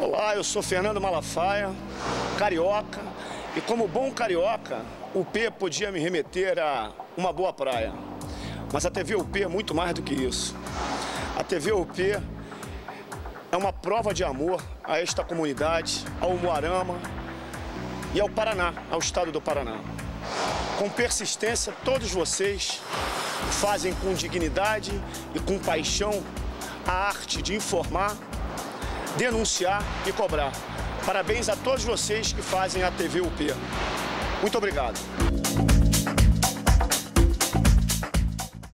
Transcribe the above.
Olá, eu sou Fernando Malafaia, carioca, e como bom carioca, o P podia me remeter a uma boa praia. Mas a TV UP é muito mais do que isso. A TV UP é uma prova de amor a esta comunidade, ao Moarama e ao Paraná, ao estado do Paraná. Com persistência, todos vocês fazem com dignidade e com paixão a arte de informar, denunciar e cobrar. Parabéns a todos vocês que fazem a TV UP. Muito obrigado.